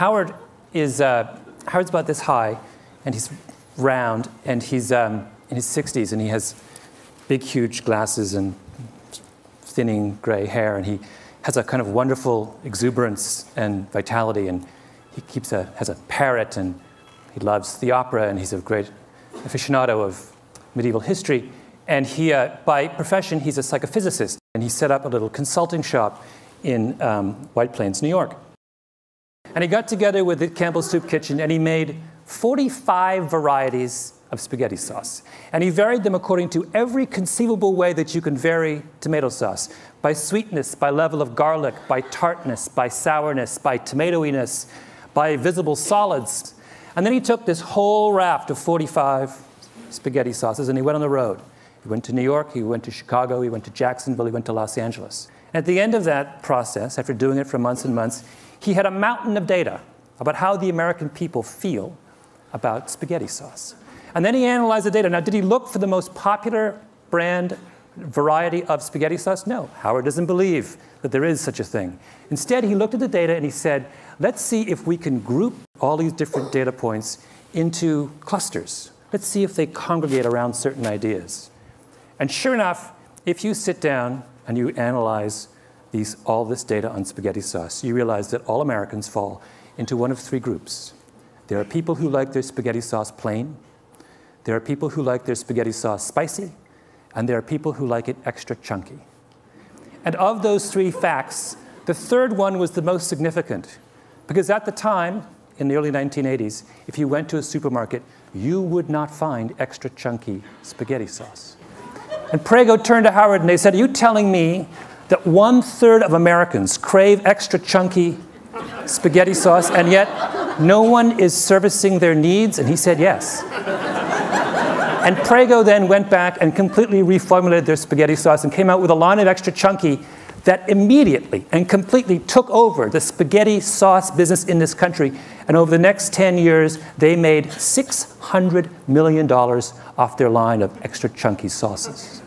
Howard is uh, Howard's about this high, and he's round, and he's um, in his 60s, and he has big, huge glasses and thinning gray hair, and he has a kind of wonderful exuberance and vitality, and he keeps a, has a parrot, and he loves the opera, and he's a great aficionado of medieval history. And he, uh, by profession, he's a psychophysicist, and he set up a little consulting shop in um, White Plains, New York. And he got together with the Campbell Soup Kitchen, and he made 45 varieties of spaghetti sauce. And he varied them according to every conceivable way that you can vary tomato sauce by sweetness, by level of garlic, by tartness, by sourness, by tomatoiness, by visible solids. And then he took this whole raft of 45 spaghetti sauces and he went on the road. He went to New York, he went to Chicago, he went to Jacksonville, he went to Los Angeles. At the end of that process, after doing it for months and months, he had a mountain of data about how the American people feel about spaghetti sauce. And then he analyzed the data. Now, did he look for the most popular brand variety of spaghetti sauce? No. Howard doesn't believe that there is such a thing. Instead, he looked at the data and he said, let's see if we can group all these different data points into clusters. Let's see if they congregate around certain ideas. And sure enough, if you sit down and you analyze these, all this data on spaghetti sauce, you realize that all Americans fall into one of three groups. There are people who like their spaghetti sauce plain, there are people who like their spaghetti sauce spicy, and there are people who like it extra chunky. And of those three facts, the third one was the most significant, because at the time, in the early 1980s, if you went to a supermarket, you would not find extra chunky spaghetti sauce. And Prego turned to Howard and they said, Are you telling me that one third of Americans crave extra chunky spaghetti sauce and yet no one is servicing their needs? And he said, Yes. and Prego then went back and completely reformulated their spaghetti sauce and came out with a line of extra chunky that immediately and completely took over the spaghetti sauce business in this country. And over the next 10 years, they made $600 million off their line of extra chunky sauces.